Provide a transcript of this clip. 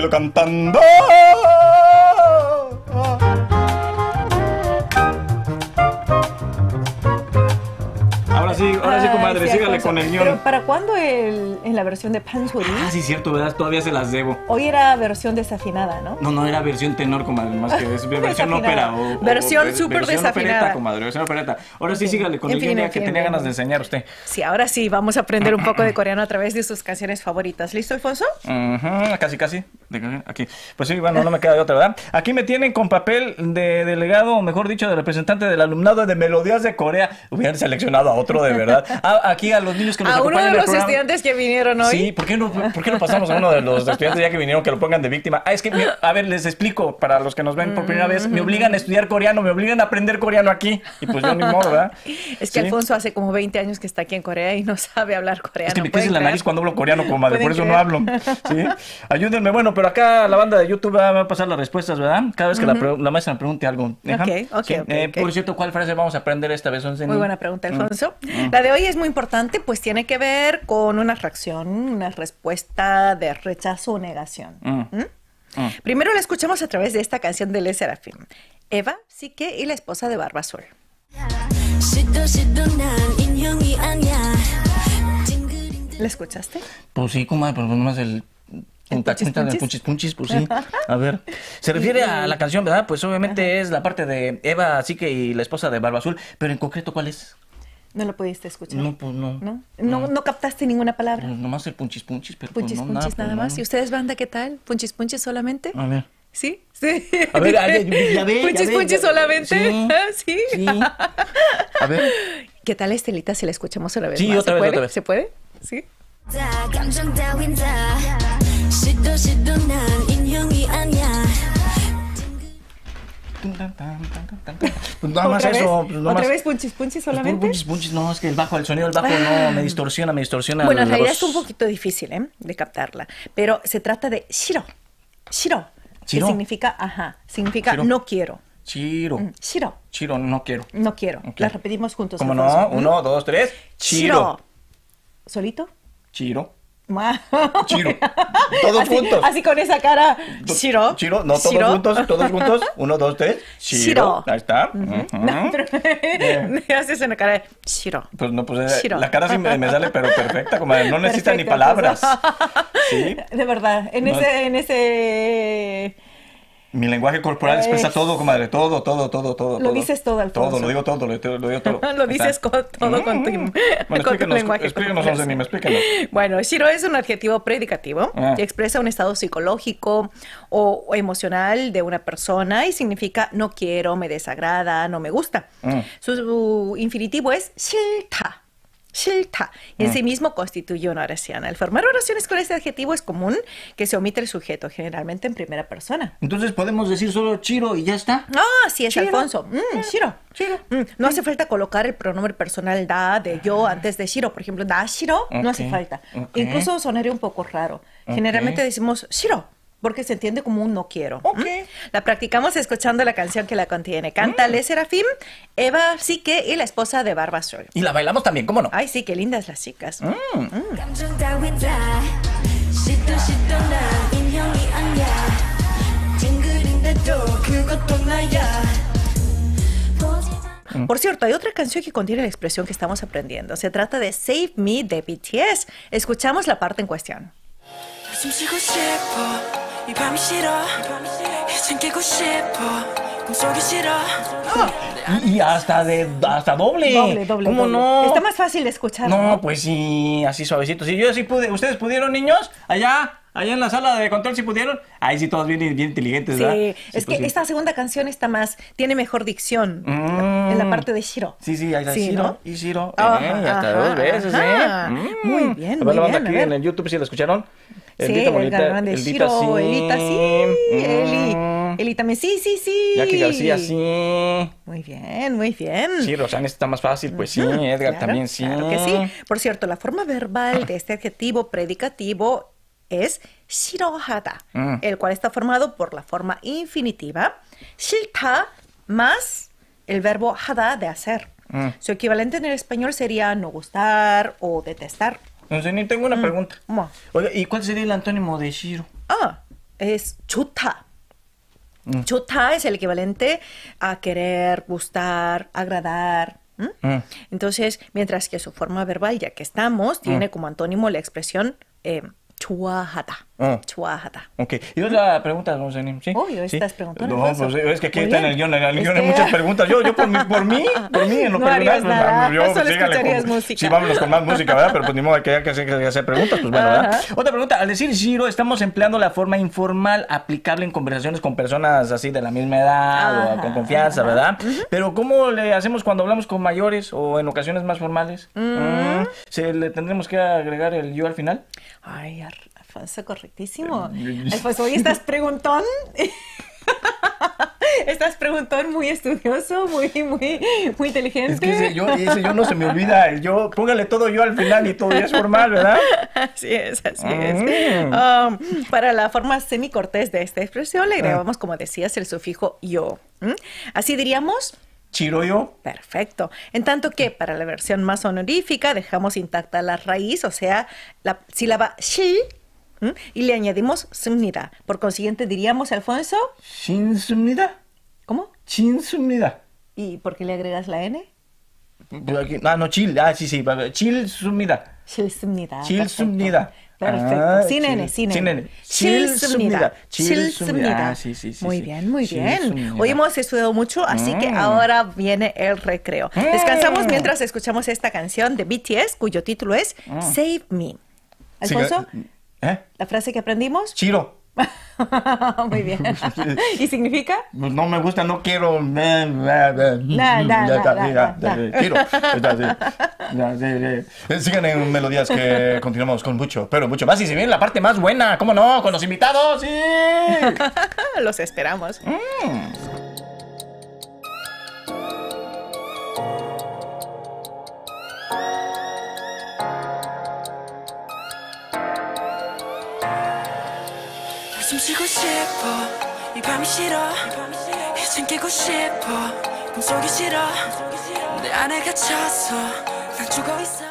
Camilo cantando. Sí, sígale con el Pero. ¿para cuándo el, en la versión de Pansori? Ah, sí, cierto, ¿verdad? Todavía se las debo. Hoy era versión desafinada, ¿no? No, no, era versión tenor, comadre, más que es versión ópera. O, Versión o- súper versión desafinada. opereta, comadre, versión opereta. Ahora sí, sígale con en el fin, guion ya en que fin, tenía en ganas de enseñar usted. Sí, ahora sí, vamos a aprender un poco de coreano a través de sus canciones favoritas. ¿Listo, Alfonso? Casi, casi. Aquí. Pues sí, bueno, no me queda de otra, ¿verdad? Aquí me tienen con papel de delegado, o mejor dicho, de representante del alumnado de Melodías de Corea. Hubieran seleccionado a otro de verdad. Ah, aquí a los niños que nos A uno de los programa. estudiantes que vinieron hoy. Sí, ¿por qué, no, ¿por qué no pasamos a uno de los estudiantes ya que vinieron que lo pongan de víctima? Ah, es que, a ver, les explico para los que nos ven por primera vez. Me obligan a estudiar coreano, me obligan a aprender coreano aquí. Y pues yo ni modo, ¿verdad? Es que Sí. Alfonso hace como 20 años que está aquí en Corea y no sabe hablar coreano. Es que me ¿pueden crece la nariz cuando hablo coreano, comadre, por ¿Pueden eso no hablo. ¿Sí? Ayúdenme. Bueno, pero acá la banda de YouTube va va a pasar las respuestas, ¿verdad? Cada vez que la, pre- la maestra me pregunte algo. Ajá. Ok, ok, Sí. ok, Eh, ok. Por cierto, ¿cuál frase vamos a aprender esta vez? Once? Muy buena pregunta, Mm. Alfonso. La de hoy es muy importante pues tiene que ver con una reacción, una respuesta de rechazo o negación. Mm. ¿Mm? Mm. Primero la escuchamos a través de esta canción de Le Serafim. Eva, Sique y la esposa de Barba Azul. ¿La escuchaste? Pues sí, comadre, pero pues nomás el el punchis punchis, pues sí. A ver. Se refiere a la canción, ¿verdad? Pues obviamente es la parte de Eva Sique y la esposa de Barba Azul, pero en concreto, ¿cuál es? ¿No lo pudiste escuchar? No, pues no. ¿No? ¿No, no captaste ninguna palabra? Pues nomás el punchis, punchis, pero pues Punchis, no, punchis, pues nada no. más. ¿Y ustedes, banda, qué tal? ¿Punchis, punchis solamente? A ver. ¿Sí? Sí. A ver, a ver, ya ve, ya ¿Punchis, ve, punchis ya- solamente? sí. ¿Sí? Sí. A ver. ¿Qué tal, Estelita, si la escuchamos una vez Sí, más? otra ¿Se vez, puede? otra vez. ¿Se puede? ¿Sí? Pues nada más ¿Otra eso. vez? Pues nada ¿Otra más- vez punchis, punchis Pues solamente? punchis, punchis, no, es que el bajo, el sonido del bajo no me distorsiona, me distorsiona. Bueno, en realidad es un poquito difícil, ¿eh? De captarla. Pero se trata de shiro. Shiro. Shiro. Que significa, ajá, significa Shiro. no quiero. Chiro. Mm, Shiro. Chiro, no quiero. No quiero. Ok. La repetimos juntos. ¿Cómo no? Uno, dos, tres. Chiro. ¿Solito? Chiro. Ma- Chiro. Todos así, juntos. Así con esa cara. Shiro. Chiro, no, todos Shiro. juntos, todos juntos. Uno, dos, tres. Chiro. Ahí está. Ujú. Ujú. No, pero me haces una cara de Shiro. Pues no, pues eh, Shiro. la cara sí me, me sale, pero perfecta, como no necesita ni palabras. pues. Sí. De verdad, en No. ese, en ese Mi lenguaje corporal expresa Es- todo, comadre, todo, todo, todo, todo. Lo todo. dices todo, Alfonso. Todo, lo digo todo, lo, lo digo todo. Lo dices con todo con tu, Mm. con Bueno, tu explíquenos, lenguaje explíquenos, corporal. Explíquenos. Bueno, shiro es un adjetivo predicativo Ah. que expresa un estado psicológico o, o emocional de una persona y significa no quiero, me desagrada, no me gusta. Mm. Su, su infinitivo es 싫 Shilta. Ah. En sí mismo constituye una oración. Al formar oraciones con este adjetivo es común que se omite el sujeto, generalmente en primera persona. Entonces podemos decir solo chiro y ya está. Ah, no, oh, así es. Alfonso. Mm, ah, chiro. Chiro. Mm, no hace falta colocar el pronombre personal da, de yo antes de shiro. Por ejemplo, da shiro no hace falta. Incluso sonaría un poco raro. Generalmente decimos shiro porque se entiende como un no quiero. Okay. ¿Mm? La practicamos escuchando la canción que la contiene. Canta mm. Le Serafim, Eva Sique y la esposa de Barba Sol. Y la bailamos también, ¿cómo no? Ay, sí, qué lindas las chicas. Mm. Mm. Por cierto, hay otra canción que contiene la expresión que estamos aprendiendo. Se trata de Save Me de BTS. Escuchamos la parte en cuestión. 숨 쉬고 싶어 이 밤이 싫어 이젠 깨고 싶어 꿈속이 싫어 Y hasta de hasta doble. Doble, doble, ¿Cómo doble. no? Está más fácil de escuchar. No, pues sí, así suavecito. Sí, yo sí pude. ¿Ustedes pudieron, niños? Allá, allá en la sala de control, ¿sí pudieron? Ahí sí, todos bien, bien inteligentes, Sí, ¿verdad? es pues que sí. esta segunda canción está más, tiene mejor dicción Mm. en la parte de Shiro. Sí, sí, ahí está Sí, Shiro ¿no? y Shiro. Ajá, eh, hasta ajá, dos veces, ajá. ¿eh? Mm. Muy bien, A ver, muy la banda bien, a aquí ver. en el YouTube, ¿sí la escucharon? Sí, bonita, el de Shiro. Elita sí. Eli. Mm. Eli también sí, sí, sí. Jackie García sí. Muy bien, muy bien. Sí, Rosanne está más fácil, pues sí, Edgar también sí. Claro que sí. Por cierto, la forma verbal de este adjetivo predicativo es shirohada, mm. el cual está formado por la forma infinitiva shilta más el verbo hada de hacer. Mm. Su equivalente en el español sería no gustar o detestar. No sé, ni tengo una pregunta. ¿Cómo? Oiga, ¿y cuál sería el antónimo de Shiro? Ah, es chuta. Mm. Chuta es el equivalente a querer, gustar, agradar. ¿m? Mm. Entonces, mientras que su forma verbal, ya que estamos, tiene como antónimo la expresión eh, chuahada. Ah. Chuahada. Ok. Y otra pregunta, Rosenim. ¿Sí? Hoy ¿Sí? estás preguntando, No, pues es que aquí Muy está en el guion, en el guion hay Este- muchas preguntas. Yo, yo por mí, por mí, por mí, en lo No personal, pues, nada, yo, solo sígale escucharías con- música. Sí, vámonos con más música, ¿verdad? Pero pues ni modo que haya que hacer, que hacer preguntas, pues bueno, ¿verdad? Ajá. Otra pregunta, al decir Shiro, estamos empleando la forma informal aplicable en conversaciones con personas así de la misma edad o con confianza, ¿verdad? Pero ¿cómo le hacemos cuando hablamos con mayores o en ocasiones más formales? Mm, ¿Se le tendremos que agregar el yo al final? Ay, Alfonso, correctísimo. Alfonso, hoy estás preguntón. Estás preguntón muy estudioso, muy, muy, muy inteligente. Es que ese yo, ese yo no se me olvida, el yo, póngale todo yo al final y todo ya es formal, ¿verdad? Así es, así Mm. es. Um, para la forma semicortés de esta expresión le agregamos, como decías, el sufijo yo. ¿m? Así diríamos, Chiro yo. perfecto. En tanto que para la versión más honorífica dejamos intacta la raíz, o sea, la sílaba shi, ¿m? y le añadimos sumnida. Por consiguiente diríamos, Alfonso, Shinsumnida. ¿cómo? Chinsumnida. ¿Y por qué le agregas la N? Ah, no, chil, ah, sí, sí, chil sumida. Shilsumnida. Chil perfecto. sumnida. Perfecto. Ah, sin N, sin N. N. Shilsumnida. Shilsumnida. Shilsumnida. Shilsumnida. Ah, sí, sí, sí, Muy bien, muy bien. Hoy hemos estudiado mucho, así que Mm. ahora viene el recreo. Descansamos Mm. mientras escuchamos esta canción de BTS, cuyo título es Save Me. Alfonso, ¿Eh? la frase que aprendimos. Chiro. muy bien. ¿Y significa? Pues no me gusta, no quiero. Sigan en melodías que continuamos con mucho, pero mucho más. Y se viene la parte más buena, ¿cómo no? Con los invitados, sí. Los esperamos. 숨 쉬고 싶어. 이 밤이 싫어. 이젠 깨고 싶어. 꿈속이 싫어. 내 안에 갇혀서 난 죽어 있어